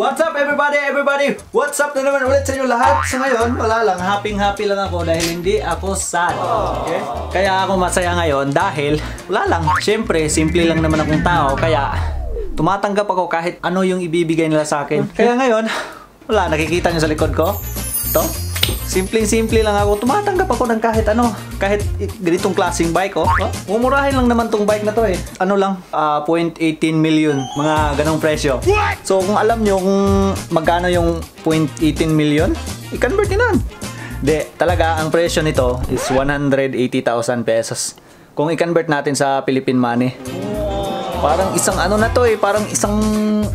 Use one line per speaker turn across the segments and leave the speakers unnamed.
What's up everybody, everybody? What's up na naman ulit sa inyo lahat? So ngayon, wala lang, happy-happy lang ako dahil hindi ako sad. Okay? Kaya ako masaya ngayon dahil wala lang. Siyempre, simple lang naman akong tao kaya tumatanggap ako kahit ano yung ibibigay nila sa akin. Kaya ngayon, wala, nakikita niyo sa likod ko? Ito? Simpleng-simple lang ako. Tumatanggap ako ng kahit ano. Kahit ganitong klaseng bike, oh. oh. Mumurahin lang naman tong bike na to eh. Ano lang, ah, 0.18 million. Mga ganong presyo. So kung alam nyo kung magkano yung 0.18 million, i-convert nyo na. Hindi, talaga ang presyo nito is 180,000 pesos. Kung i-convert natin sa Philippine money. Parang isang ano na to eh, parang isang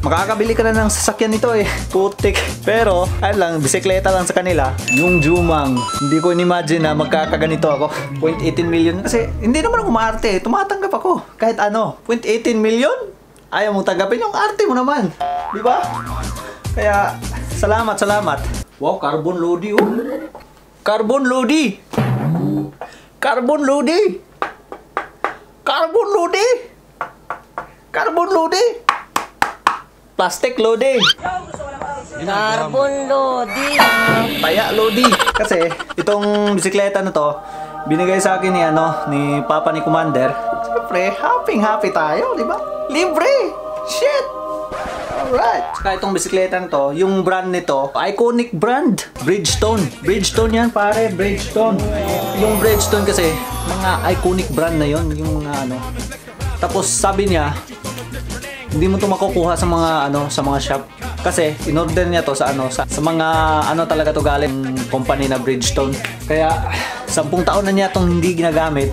makakabili ka na ng sasakyan nito eh. Putik. Pero, ayun lang, bisikleta lang sa kanila. Yung Jumang, hindi ko in-imagine na magkakaganito ako. 0.18 million. Kasi hindi naman ako maarte eh. Tumatanggap ako. Kahit ano. 0.18 million? Ayaw mong tanggapin yung arte mo naman. Di ba? Kaya, salamat, salamat. Wow, carbon lodi oh. Carbon lodi. Carbon lodi. Carbon lodi. Carbon loading! Plastic loading!
Carbon loading.
Taya loading! Kasi itong bisikleta na to, binigay sa akin ni ano, ni Papa ni Commander. Siyempre, happy happy tayo, di ba? Libre! Shit! Alright! Saka itong bisikleta na to, yung brand nito, iconic brand. Bridgestone. Bridgestone yan pare, Bridgestone. Yung Bridgestone kasi, mga iconic brand na yon yung mga ano. Tapos sabi niya, hindi mo to makukuha sa mga ano sa mga shop. Kasi in-order niya to sa ano sa, sa mga ano talaga to galing company na Bridgestone. Kaya sampung taon na niya tong hindi ginagamit.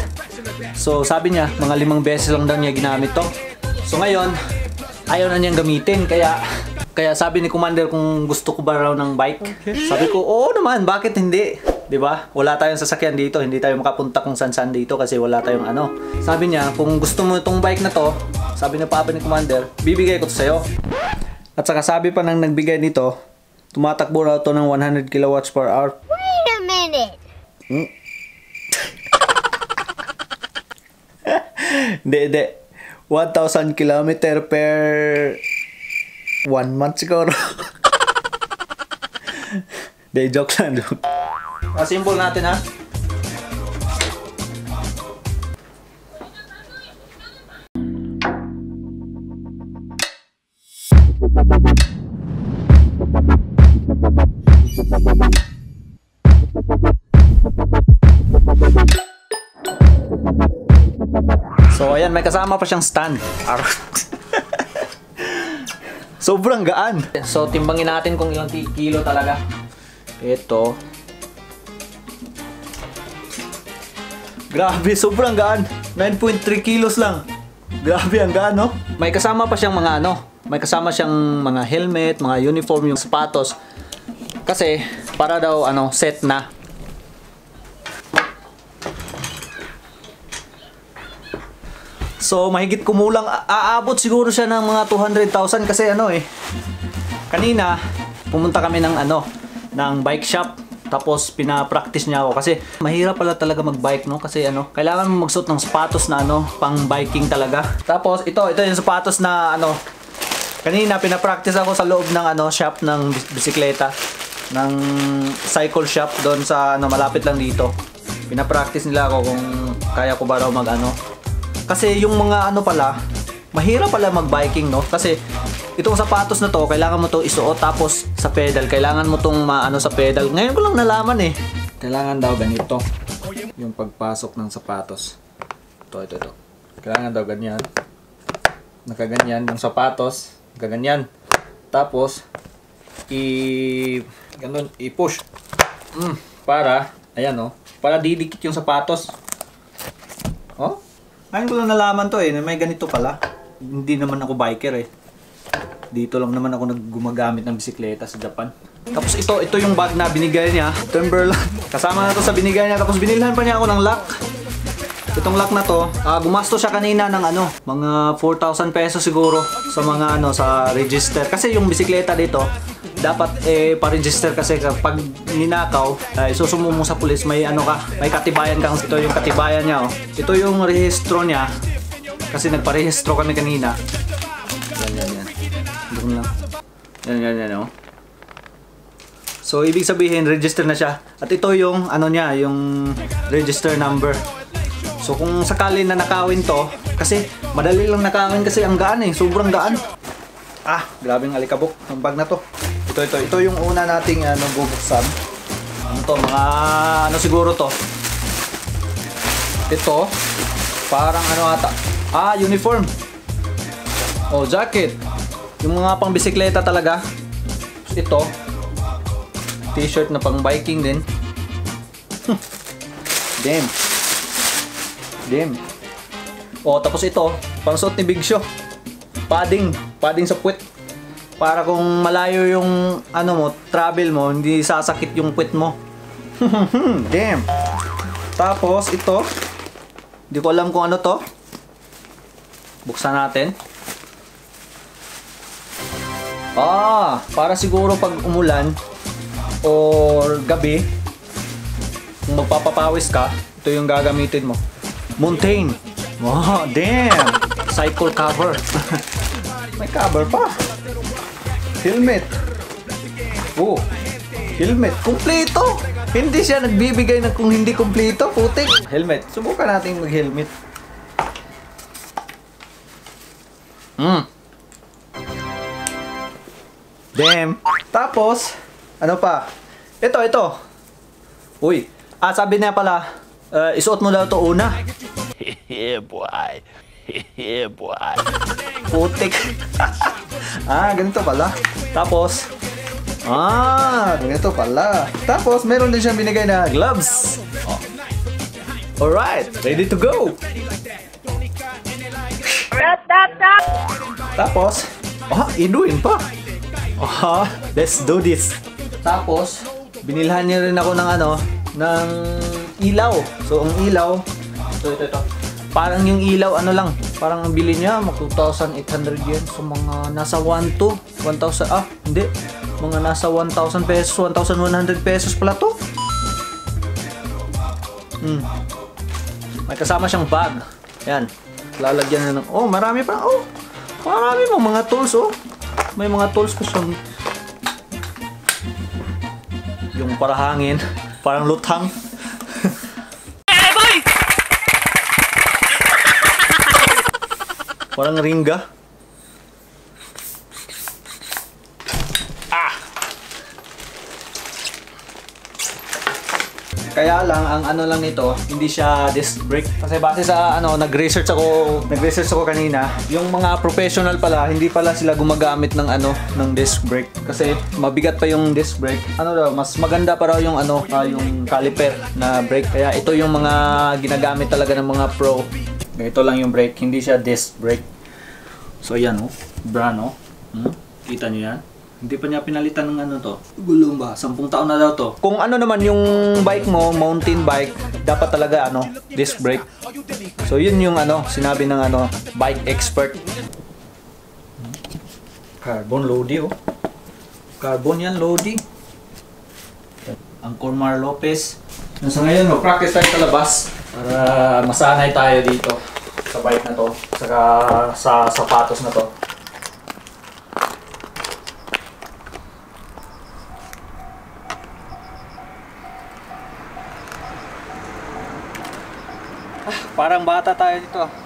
So sabi niya mga limang beses lang daw niya ginamit to. So ngayon ayaw na niyang gamitin. Kaya kaya sabi ni Commander kung gusto ko ba raw ng bike. Sabi ko oo naman bakit hindi? 'di ba? Wala tayong sasakyan dito, hindi tayo makapunta kung saan-saan dito kasi wala tayong ano. Sabi niya, kung gusto mo itong bike na to, sabi ni Papa ni Commander, bibigay ko to sa'yo. At saka sabi pa nang nagbigay nito, tumatakbo raw to ng 100 kilowatts per hour.
Wait a minute.
Hindi, hindi. 1,000 kilometer per one month siguro. Hindi, joke lang. Joke. Ah, symbol natin ha. So ayan, may kasama pa siyang stand. Sobrang gaan. So timbangin natin kung ilang ki- kilo talaga. Ito. Grabe, sobrang gaan. 9.3 kilos lang. Grabe ang gaan, no? May kasama pa siyang mga ano, may kasama siyang mga helmet, mga uniform, yung sapatos. Kasi para daw ano, set na. So, mahigit kumulang, aabot siguro siya ng mga 200,000 kasi ano eh. Kanina, pumunta kami ng ano, ng bike shop. Tapos pina-practice niya ako kasi mahirap pala talaga mag-bike no kasi ano, kailangan mo magsuot ng sapatos na ano, pang biking talaga. Tapos ito, ito yung sapatos na ano, kanina pina-practice ako sa loob ng ano, shop ng bis- bisikleta ng cycle shop doon sa ano malapit lang dito. Pina-practice nila ako kung kaya ko ba raw mag ano, kasi yung mga ano pala, mahirap pala mag-biking, no? Kasi itong sapatos na to, kailangan mo to isuot tapos sa pedal, kailangan mo tong maano sa pedal. Ngayon ko lang nalaman eh. Kailangan daw ganito. Yung pagpasok ng sapatos. Ito, ito, ito. Kailangan daw ganyan. Nakaganyan yung sapatos. Nakaganyan. Tapos, i... Ganun, i-push. Mm, para, ayan oh, para didikit yung sapatos. Ngayon ko lang nalaman to eh, na may ganito pala. Hindi naman ako biker eh. Dito lang naman ako naggumagamit ng bisikleta sa Japan. Tapos ito, ito yung bag na binigay niya. Timberland. Kasama na to sa binigay niya. Tapos binilhan pa niya ako ng lock. Itong lock na to, ah, gumasto siya kanina ng ano, mga 4,000 pesos siguro sa mga ano, sa register. Kasi yung bisikleta dito, dapat eh pa-register kasi kapag ninakaw, uh, isusumo mo sa pulis, may ano ka, may katibayan kang ito yung katibayan niya oh. Ito yung rehistro niya. Kasi nagparehistro kami kanina. Yan, yan, yan. Doon lang. Yan, yan, yan, oh. So, ibig sabihin, register na siya. At ito yung, ano niya, yung register number. So, kung sakali na nakawin to, kasi madali lang nakawin kasi ang gaan eh. Sobrang gaan. Ah, grabing alikabok. Ang bag na to. Ito, ito. Ito yung una nating ano, bubuksan. Ano to, mga ano siguro to. Ito, parang ano ata. Ah, uniform. Oh, jacket. Yung mga pang bisikleta talaga. Ito, t-shirt na pang biking din. Damn. Damn. Oh, tapos ito, pang suot ni Big Show. Padding, padding sa puwet. Para kung malayo yung ano mo, travel mo, hindi sasakit yung puwet mo. Damn. Tapos ito, hindi ko alam kung ano to. Buksan natin. Ah, para siguro pag umulan or gabi, kung magpapapawis ka, ito yung gagamitin mo. Mountain. Wow, damn! Cycle cover. May cover pa. Helmet. Oh, helmet. Kompleto! Hindi siya nagbibigay ng kung hindi kompleto, putik. Helmet. Subukan natin mag-helmet. Hmm. Damn. Tapos, ano pa? Ito, ito. Uy. Ah, sabi niya pala, uh, isuot mo daw to una.
yeah, boy. Yeah, boy.
Putik. ah, ganito pala. Tapos, ah, ganito pala. Tapos, meron din siyang binigay na gloves. Oh. Alright, ready to go. Tapos, ah, inuin pa. Ah, let's do this. Tapos, binilhan niya rin ako ng ano, ng ilaw. So, ang ilaw, ito, ito, ito. Parang yung ilaw, ano lang, parang ang bili niya, mag 2,800 yen. So, mga nasa 1 to 1,000, ah, hindi. Mga nasa 1,000 pesos, 1,100 pesos pala to. Hmm. May kasama siyang bag. Yan. Lalagyan na ng, oh, marami pa, oh. Marami pang mga tools, oh. May mga tools pa siyang yung para hangin, parang luthang. Parang ringga. Ah! Kaya lang, ang ano lang nito, hindi siya disc brake. Kasi base sa ano, nag-research ako, nag-research ako kanina, yung mga professional pala, hindi pala sila gumagamit ng ano, ng disc brake. Kasi mabigat pa yung disc brake. Ano daw, mas maganda pa raw yung ano, ah, yung caliper na brake. Kaya ito yung mga ginagamit talaga ng mga pro. Ito lang yung brake, hindi siya disc brake. So yan oh, brand oh. Hmm? Kita nyo yan? Hindi pa niya pinalitan ng ano to. Gulong ba? Sampung taon na daw to. Kung ano naman yung bike mo, mountain bike, dapat talaga ano, disc brake. So yun yung ano, sinabi ng ano, bike expert. Carbon Lodi oh. Carbon yan Lodi. Ang Cormar Lopez. So ngayon, mag-practice tayo sa labas para masanay tayo dito sa bike na to, saka sa sapatos na to. Parang bata tayo dito.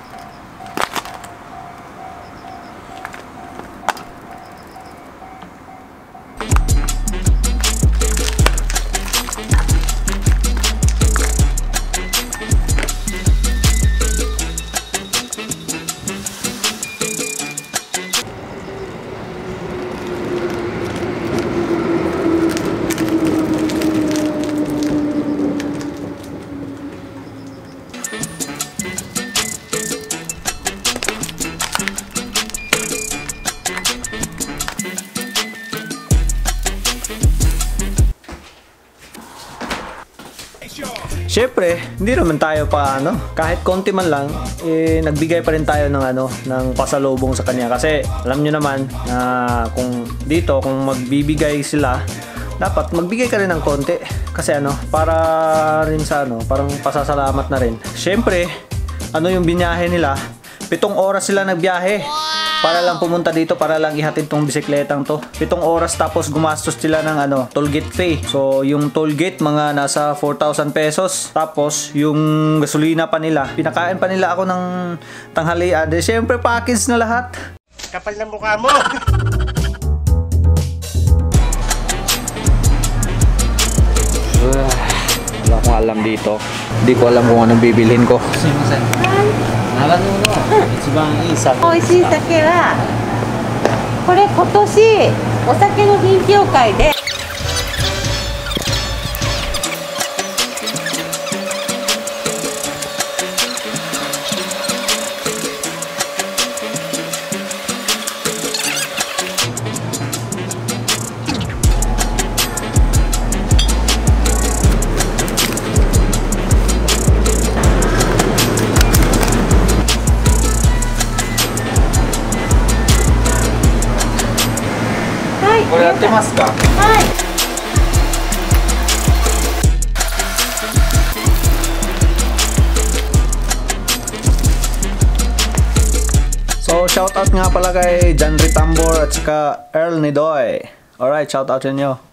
Siyempre, hindi naman tayo pa ano, kahit konti man lang, eh, nagbigay pa rin tayo ng ano, ng pasalubong sa kanya kasi alam niyo naman na kung dito kung magbibigay sila, dapat magbigay ka rin ng konti kasi ano, para rin sa ano, parang pasasalamat na rin. Siyempre, ano yung binyahe nila? Pitong oras sila nagbiyahe para lang pumunta dito para lang ihatid tong bisikletang to. Pitong oras tapos gumastos sila ng ano, toll gate fee. So yung toll gate mga nasa 4,000 pesos. Tapos yung gasolina pa nila. Pinakain pa nila ako ng tanghalian. De, syempre package na lahat.
Kapal ng mukha mo.
Wala akong alam dito. Hindi ko alam kung anong bibilhin ko. Sino sa'yo? 長野の一番いい酒。
美味しい酒はこれ今年お酒の品評会で
これやってますか
はい
So, shoutout nga pala kay John Ritambor at saka Earl Nidoy. Alright, shoutout sa inyo.